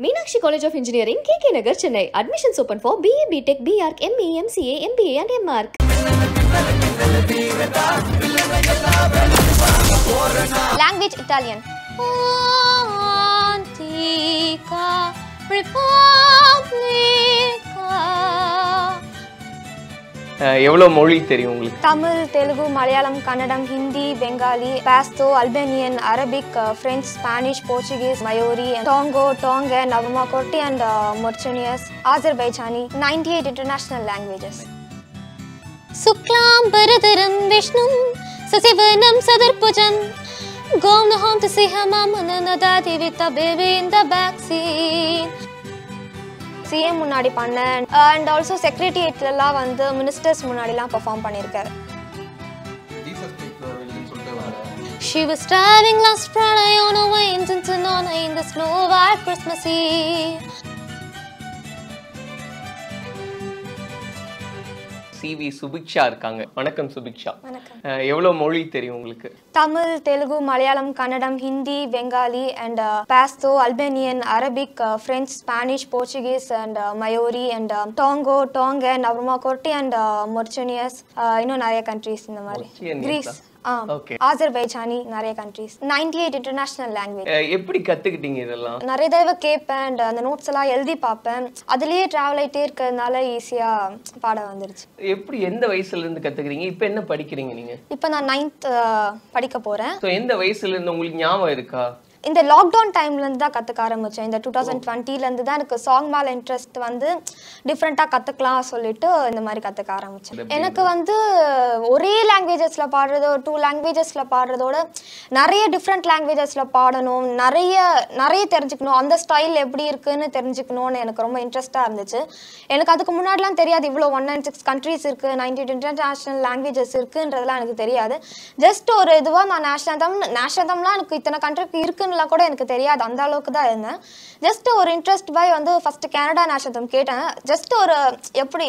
Meenakshi College of Engineering, KK Nagar, Chennai. Admissions open for BE, BTech, BArc, ME, MCA, MBA and MArc. Language Italian. Antica Repubblica. எவ்வளோ மொழி தெரியும் உங்களுக்கு Tamil Telugu Malayalam Kannada Hindi Bengali Pashto Albanian Arabic French Spanish Portuguese Maori tango டாங்க நவமா கொட்டி and மொர்ச்சுனியஸ் Azerbaijani ninety eight international languages சுக்லாம் பரதரம் விஷ்ணு சசிவனம் சதுர்புஜன் Going home to see her mom and another. CM முன்னாடி பண்ணேன் அண்ட் ஆல்சோ செக்ரட்டரியேட்லலாம் வந்து ministers முன்னாடிலாம் பெர்ஃபார்ம் பண்ணியிருக்காரு She was driving last Friday on her way into Sonona in the snow white Christmas Eve. CV Subiksha இருக்காங்க. வணக்கம் சுபிக்ஷா. எவ்வளவு மொழி தெரியும் உங்களுக்கு? Tamil Telugu Malayalam Kannada Hindi Bengali and Pashto Albanian Arabic French Spanish Portuguese and Maori and டோங்கோ டோங்க அப்புறமா கொட்டி and மொர்ச்சனியஸ் இன்னும் நிறைய கண்ட்ரீஸ் இந்த மாதிரி. கிரீஸ். ஆசர்பைஜானி நிறைய countries ninety eight international language எப்படி கத்துக்கிட்டீங்க இதெல்லாம்? நிறைய தடவை கேட்பேன் and அந்த நோட்ஸ் எல்லாம் எழுதி பார்ப்பேன். அதுலயே டிராவல் ஆயிட்டே இருக்கிறதுனால ஈஸியா பாட வந்துருச்சு. எப்படி எந்த வயசுல இருந்து கத்துக்கிறீங்க? இப்ப என்ன படிக்கிறீங்க நீங்க? இப்போ நான் நைன்த் படிக்க போறேன். எந்த வயசுல இருந்து உங்களுக்கு ஞாபகம் இருக்கா? இந்த லாக்டவுன் டைம்லேருந்து தான் கற்றுக்க ஆரம்பித்தேன் இந்த டூ தௌசண்ட் டுவெண்ட்டிலேருந்து தான் எனக்கு சாங் மேலே இன்ட்ரெஸ்ட் வந்து டிஃப்ரெண்ட்டாக கற்றுக்கலாம் சொல்லிட்டு இந்த மாதிரி கற்றுக்க ஆரம்பித்தேன் எனக்கு வந்து ஒரே லாங்குவேஜஸில் பாடுறதோ டூ லாங்குவேஜஸில் பாடுறதோட நிறைய டிஃப்ரெண்ட் லாங்குவேஜஸில் பாடணும் நிறைய நிறைய தெரிஞ்சுக்கணும் அந்த ஸ்டைல் எப்படி இருக்குன்னு தெரிஞ்சுக்கணும்னு எனக்கு ரொம்ப இன்ட்ரெஸ்ட்டாக இருந்துச்சு. எனக்கு அதுக்கு முன்னாடிலாம் தெரியாது இவ்வளோ ஒன் நைன் சிக்ஸ் கண்ட்ரீஸ் இருக்குது நைன்டி இன்டர்நேஷ்னல் லாங்குவேஜஸ் இருக்குன்றதுலாம் எனக்கு தெரியாது. ஜஸ்ட் ஒரு இதுவாக நான் நேஷனல் தம் நேஷனல் தம்லாம் எனக்கு இத்தனை கண்ட்ரிக்கு இருக்குன்னுலாம் கூட எனக்கு தெரியாது. அந்த அளவுக்கு தான் இருந்தேன். ஜஸ்ட் ஒரு இன்ட்ரெஸ்ட் பை வந்து ஃபர்ஸ்ட் கனடா நேஷனல் தம் கேட்டேன். ஜஸ்ட் ஒரு எப்படி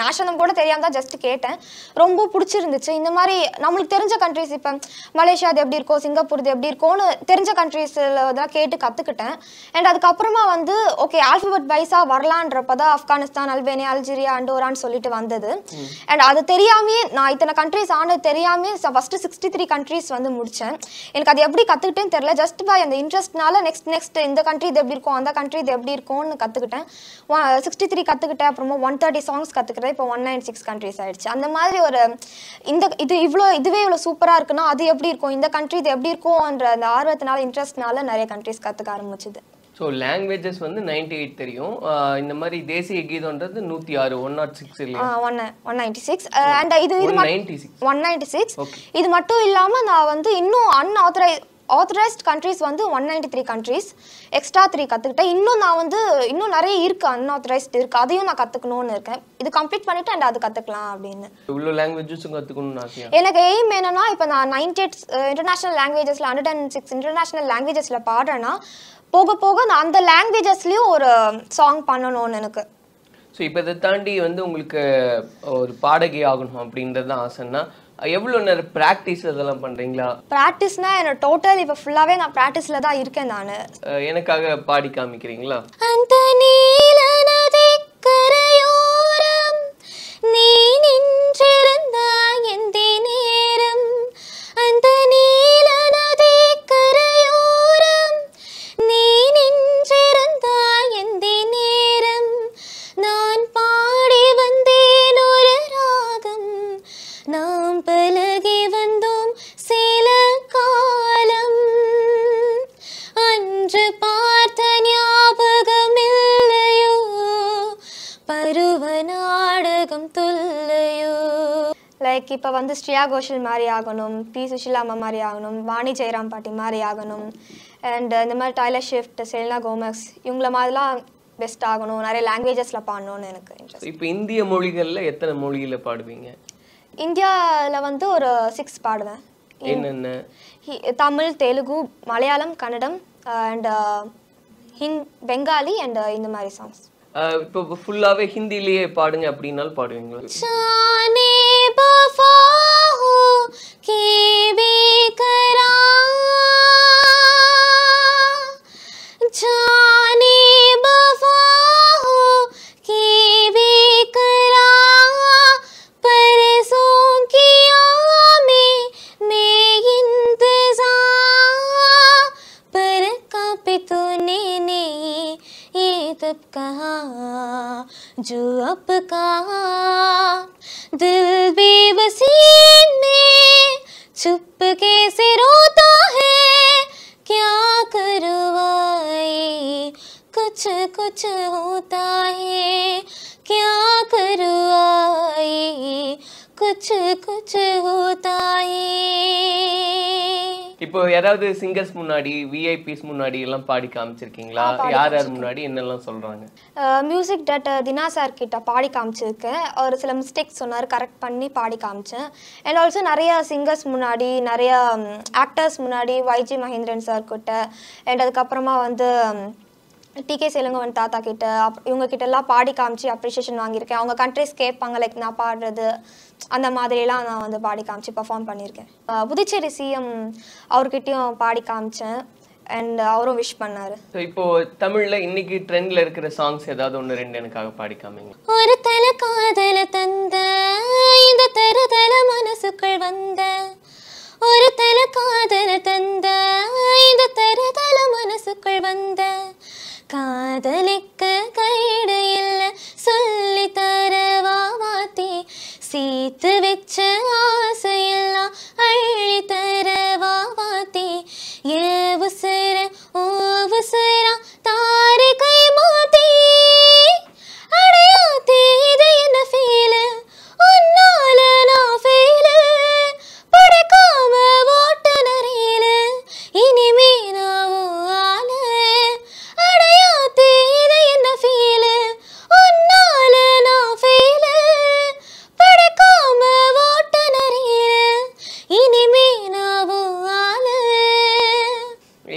நேஷனல் தம் கூட தெரியாம தான் ஜஸ்ட் கேட்டேன். ரொம்ப பிடிச்சிருந்துச்சு. இந்த மாதிரி நம்மளுக்கு தெரிஞ்ச கண்ட்ரிஸ் இப்போ மலேசியா அது எப்படி இருக்கோ சிங்கப்பூர் இது எப்படி இருக்கோன்னு தெரிஞ்ச கண்ட்ரீஸில் தான் கேட்டு கற்றுக்கிட்டேன் அண்ட் அதுக்கப்புறமா வந்து ஓகே ஆல்ஃபபெட் வைஸாக வரலான்றப்ப தான் ஆப்கானிஸ்தான் அல்பேனியா அல்ஜீரியா அண்டோரான்னு சொல்லிட்டு வந்தது. அண்ட் அது தெரியாமே நான் இத்தனை கண்ட்ரீஸ் ஆனது தெரியாமே ஃபஸ்ட்டு சிக்ஸ்டி த்ரீ கண்ட்ரீஸ் வந்து முடித்தேன் எனக்கு அது எப்படி கற்றுக்கிட்டேன்னு தெரியல. ஜஸ்ட் பை அந்த இன்ட்ரெஸ்ட்னால நெக்ஸ்ட் நெக்ஸ்ட் இந்த கண்ட்ரி இது எப்படி இருக்கும் அந்த கண்ட்ரி இது எப்படி இருக்கும்னு கற்றுக்கிட்டேன் சிக்ஸ்டி த்ரீ கற்றுக்கிட்டேன் அப்புறமா ஒன் தேர்ட்டி சாங்ஸ் கற்றுக்கிட்டேன் இப்போ ஒன் நைன் சிக்ஸ் கண்ட்ரீஸ் ஆயிடுச்சு. அந்த மாதிரி ஒரு இந்த இது இவ்வளோ இதுவே இவ்வளோ சூப்பராக இருக்குன்னா அது எப்படி இருக்கும் இந்த கண்ட்ரி இது எப்படி இருக்கும்ன்ற அந்த ஆர்வத்தினால இன்ட்ரெஸ்ட்னால நிறைய கண்ட்ரீஸ் கற்றுக்க ஆரம்பிச்சுது. ஸோ லாங்குவேஜஸ் வந்து 98 எயிட் தெரியும் இந்த மாதிரி தேசிய கீதம்ன்றது நூத்தி ஆறு ஒன் நாட் சிக்ஸ் இல்லையா? One one ninety six and இது இது ninety six one ninety six. இது மட்டும் இல்லாமல் நான் வந்து இன்னும் அன்ஆத்தரை ஆத்தரைஸ்ட் கண்ட்ரீஸ் வந்து one ninety three countries extra three கற்றுக்கிட்டேன் இன்னும் நான் வந்து இன்னும் நிறைய இருக்குது அன்ஆத்தரைஸ்ட் இருக்குது அதையும் நான் கற்றுக்கணும்னு இருக்கேன். இது கம்ப்ளீட் பண்ணிவிட்டு அண்ட் அது கற்றுக்கலாம் அப்படின்னு. இவ்வளோ லாங்குவேஜஸும் கற்றுக்கணும்னு எனக்கு எய்ம் என்னன்னா இப்போ நான் நைன்டி எயிட் இன்டர்நேஷனல் லாங்குவேஜஸில் ஹண்ட்ரட் அண்ட் சிக்ஸ் இன்டர்நேஷனல் லாங்குவேஜஸில் பாடுறேன்னா போக போக நான் அந்த லாங்குவேஜஸ்லேயும் ஒரு சாங் பண்ணணும்னு எனக்கு. ஸோ இப்போ இதை தாண்டி வந்து உங்களுக்கு ஒரு பாடகி ஆகணும் அப்படின்றது தான் ஆசைன்னா எவ்வளோ நேரம் ப்ராக்டிஸ் அதெல்லாம் பண்ணுறீங்களா ப்ராக்டிஸ்னா என்னோட டோட்டல் இப்போ ஃபுல்லாகவே நான் ப்ராக்டிஸில் தான் இருக்கேன் நான். எனக்காக பாடி காமிக்கிறீங்களா? அந்த நாம் பழகி வந்தோம் சில காலம். அன்று பார்த்த ஞாபகம் இல்லையோ? பருவ நாடகம் துல்லையோ? லைக் இப்போ வந்து ஸ்ரேயா கோஷல் மாதிரி ஆகணும் பி. சுஷிலா அம்மா மாதிரி ஆகணும் வாணி ஜெயராம் பாட்டி மாதிரி ஆகணும். அண்ட் இந்த மாதிரி டைலர் ஷிஃப்ட் செல்னா கோமக்ஸ் இவங்கள மாதிரிலாம் பெஸ்ட் ஆகணும். நிறைய லாங்குவேஜஸில் பாடணும்னு எனக்கு இன்ட்ரெஸ்ட் இப்போ இந்திய மொழிகளில் எத்தனை மொழியில் பாடுவீங்க? இந்தியாவில் வந்து ஒரு சிக்ஸ் பாடுவேன். என்னென்ன? தமிழ் தெலுங்கு மலையாளம் கன்னடம் அண்ட் ஹிந்த் பெங்காலி அண்ட் இந்த மாதிரி சாங்ஸ் இப்போ ஃபுல்லாகவே ஹிந்திலேயே பாடுங்க அப்படின்னாலும் பாடுவீங்களா? சானே பஃபா கே பேகரா कुछ कुछ होता है இப்போ யாராவது சிங்கர்ஸ் முன்னாடி விஐபிஸ் முன்னாடி எல்லாம் பாடி காமிச்சிருக்கீங்களா யார் யார் முன்னாடி என்னெல்லாம் சொல்றாங்க மியூசிக் டேரக்டர் தினா சார் கிட்ட பாடி காமிச்சிருக்கேன் ஒரு சில மிஸ்டேக்ஸ் சொன்னார் கரெக்ட் பண்ணி பாடி காமிச்சேன் அண்ட் ஆல்சோ நிறைய சிங்கர்ஸ் முன்னாடி நிறைய ஆக்டர்ஸ் முன்னாடி வைஜி மகேந்திரன் சார் கிட்ட அண்ட் அதுக்கப்புறமா வந்து டிகே செலுங்கவன் தாத்தா கிட்ட அப் இவங்க கிட்ட எல்லாம் பாடி காமிச்சு அப்ரிஷியேஷன் வாங்கியிருக்கேன். அவங்க கண்ட்ரிஸ் கேட்பாங்க லைக் நான் பாடுறது அந்த மாதிரிலாம் நான் வந்து பாடி காமிச்சு பர்ஃபார்ம் பண்ணியிருக்கேன். புதுச்சேரி சிஎம் அவர்கிட்டயும் பாடி காமிச்சேன். அண்ட் அவரும் விஷ் பண்ணார். இப்போ தமிழ்ல இன்னைக்கு ட்ரெண்ட்ல இருக்கிற சாங்ஸ் ஏதாவது ஒன்று ரெண்டு எனக்காக பாடி காமிங்க. ஒரு தல காதல தந்த இந்த தருதல மனசுக்குள் வந்த. ஒரு தல காதல தந்த இந்த தருதல மனசுக்குள் வந்த. காதலிக்க கைடு இல்ல சொல்லி தரவா வாத்தி சீத்து வச்ச ஆசையில்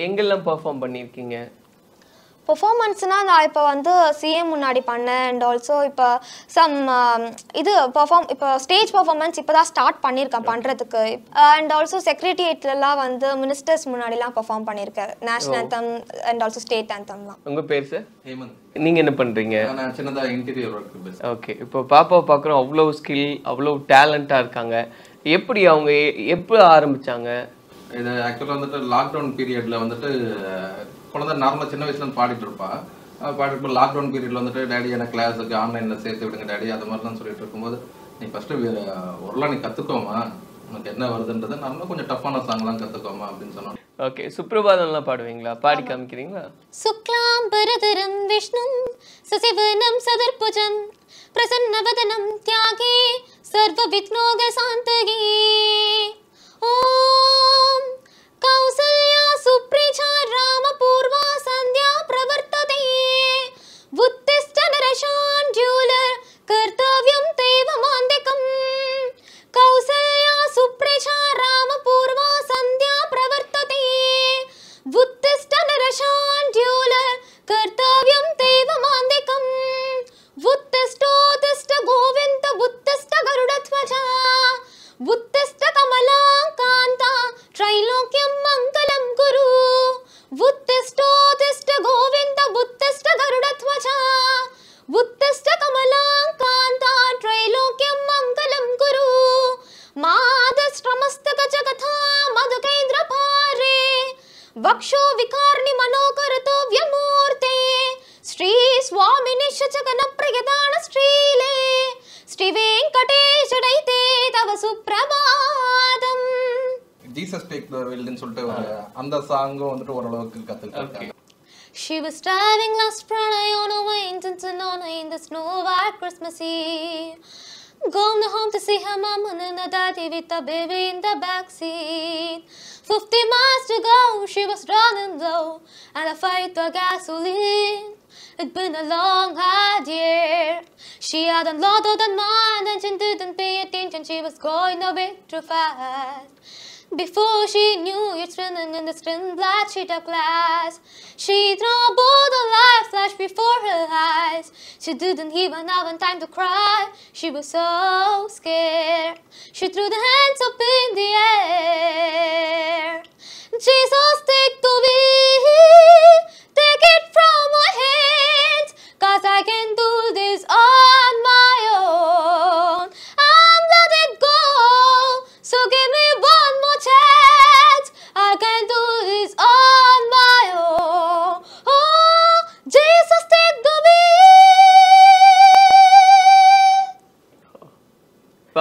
எங்கெல்லாம் பெர்ஃபார்ம் பண்ணியிருக்கீங்க பெர்ஃபார்மன்ஸ்னால் நான் இப்போ வந்து சிஎம் முன்னாடி பண்ணேன். அண்ட் ஆல்சோ இப்போ சம் இது பெர்ஃபார்ம் இப்போ ஸ்டேஜ் பெர்ஃபார்மன்ஸ் இப்போ தான் ஸ்டார்ட் பண்ணியிருக்கேன் பண்ணுறதுக்கு அண்ட் ஆல்சோ செக்ரட்டரியேட்லலாம் வந்து மினிஸ்டர்ஸ் முன்னாடிலாம் பெர்ஃபார்ம் பண்ணியிருக்கேன் national anthem and also state ஆந்தம்லாம் உங்க பேர் சார் ஹேமந்த். நீங்க என்ன பண்றீங்க? நான் சின்னதா இன்டீரியர் ஒர்க் ஓகே இப்போ பாப்பாவை பார்க்குறோம் அவ்வளோ ஸ்கில் அவ்வளோ டேலண்டாக இருக்காங்க. எப்படி அவங்க எ- எப்போ ஆரம்பிச்சாங்க? இது ஆக்சுவலாக வந்துட்டு லாக்டவுன் பீரியடில் வந்துட்டு குழந்தை நார்மலாக சின்ன வயசுலேருந்து பாடிட்டு இருப்பா. பாடிட்டு லாக்டவுன் பீரியடில் வந்துட்டு டேடி எனக்கு கிளாஸுக்கு ஆன்லைனில் சேர்த்து விடுங்க டேடி அது மாதிரிலாம் சொல்லிட்டு இருக்கும்போது நீ ஃபஸ்ட்டு ஒருலாம் நீ கற்றுக்கோமா உனக்கு என்ன வருதுன்றதை நம்ம கொஞ்சம் டஃப்பான சாங்லாம் கற்றுக்கோமா அப்படின்னு சொன்னோம். ஓகே சுப்ரபாதம்லாம் பாடுவீங்களா? பாடி காமிக்கிறீங்களா சுக்லாம் பரதரம் விஷ்ணு சசிவனம் சதுர்புஜம் பிரசன்னவதனம் தியாகி சர்வ விக்னோக சாந்தகி. ॐ कौसल्या सुप्रिजा அந்த சாங்கும் வந்துட்டு ஓரளவுக்கு கத்துக்கிட்டேன் She was driving last Friday on her way into Sonoma in the snow white Christmas Eve. Going home to see her mom and her daddy with the baby in the backseat. Fifty miles to go, she was running low, and I fight the gasoline. It'd been a long hard year. She had a lot of the mind and she didn't pay attention. She was going a bit too fast. Before she knew it, spinning in the thin black sheet of glass. She both the life flash before her eyes. She didn't even have time to cry. She was so scared. She threw the hands up in the air. Jesus, take the wheel. Take it from my hands. Cause I can do this on my own. I'm letting go. So give me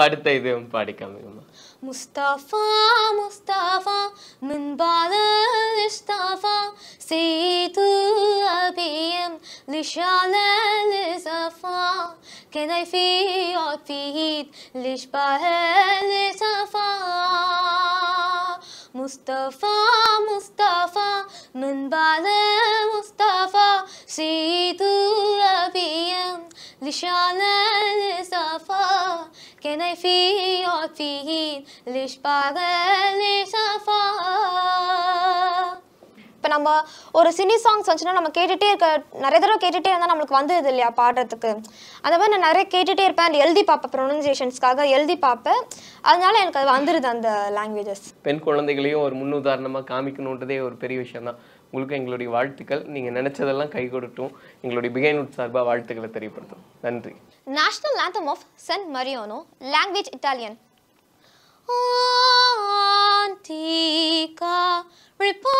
فارد تيدهم فارد كم مصطفى مصطفى من بعد اصطفى سيد أبيهم لشعل لصفا كان في فيه لشبه لصفا مصطفى مصطفى من بعد مصطفى سيد أبيهم لشعل كان في عطفه لشبه لصفا இப்போ நம்ம ஒரு cine songs வந்துச்சுன்னா நம்ம கேட்டுகிட்டே இருக்க நிறைய தடவை கேட்டுகிட்டே இருந்தால் நம்மளுக்கு வந்தது இல்லையா பாடுறதுக்கு அந்த மாதிரி நான் நிறைய கேட்டுகிட்டே இருப்பேன் and எழுதி பார்ப்பேன் ப்ரொனன்சியேஷன்ஸ்க்காக எழுதி பார்ப்பேன் அதனால எனக்கு அது வந்துடுது அந்த லாங்குவேஜஸ் பெண் குழந்தைகளையும் ஒரு முன்னுதாரணமாக காமிக்கணுன்றதே ஒரு பெரிய விஷயம் தான் உங்களுக்கு எங்களுடைய வாழ்த்துக்கள். நீங்கள் நினைச்சதெல்லாம் கை கொடுட்டும் எங்களுடைய பிகைனுட் சார்பாக வாழ்த்துக்களை தெரியப்படுத்தும். நன்றி. National anthem of San Marino language Italian Antica Repubblica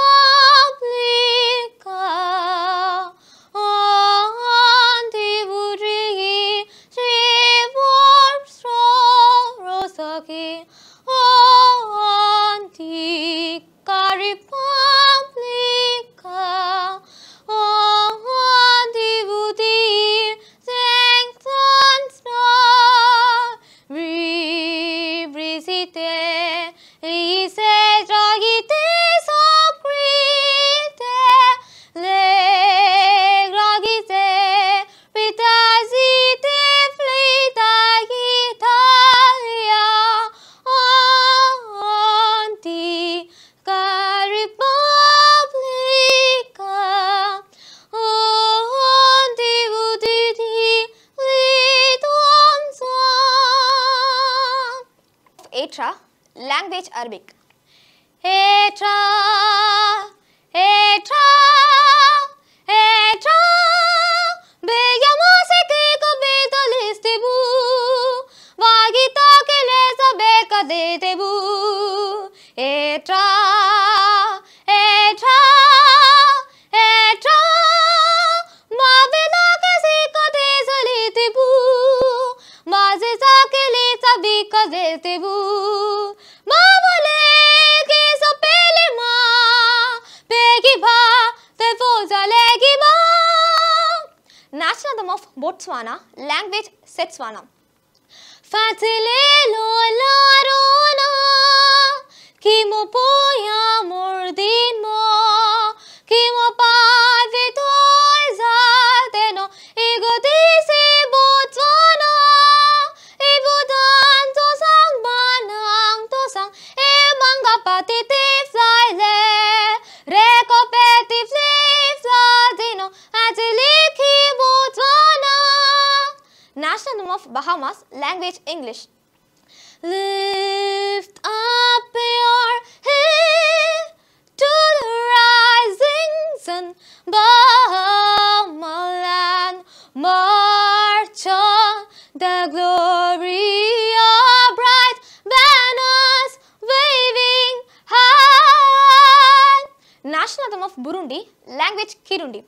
ஏற்றா லாங்குவேஜ் அரபிக் ஏற்றா ஏற்றா Botswana, language Setswana. Fatile lo laro Bahamas, language English. Lift up your head to the rising sun, Bahamaland, march on the glory. National anthem of Burundi, language Kirundi.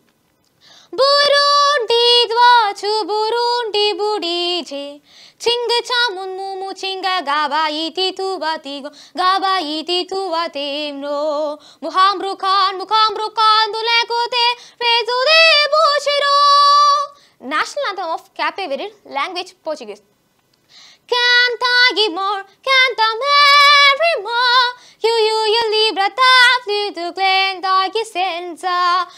부룬디 드와주 부룬디 부리지 칭그 차문 무무 칭가 가바이티 두바티고 가바이티 두바팀로 무함브루칸 무함브루칸 둘레고데 레조데 보시로 National Anthem of Cape Verde Language Portuguese Cantagi more, canta Mary Mo, You, you, you libra ta fluido glenda que senza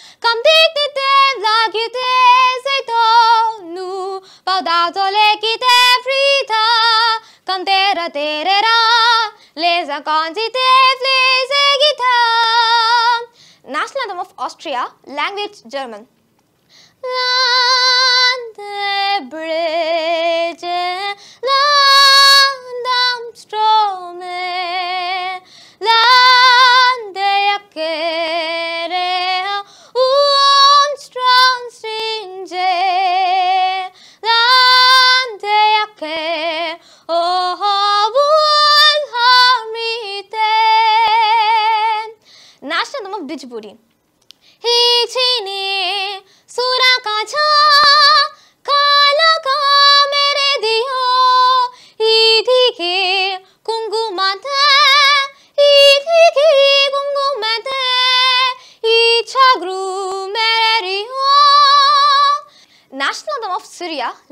Sir Konzi Gitar National Anthem of Austria, language German. Land bridge, land Armstrong.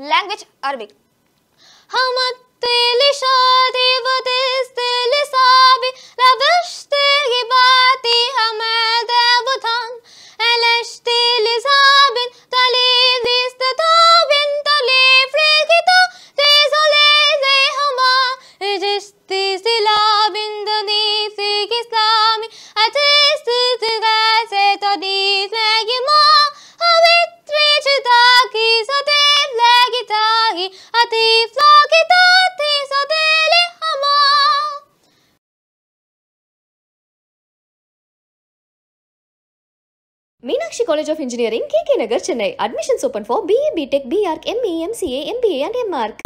Language Arabic हम तेल college of engineering K K Nagar Chennai admissions open for BA BTech BArch MA MCA MBA and MArch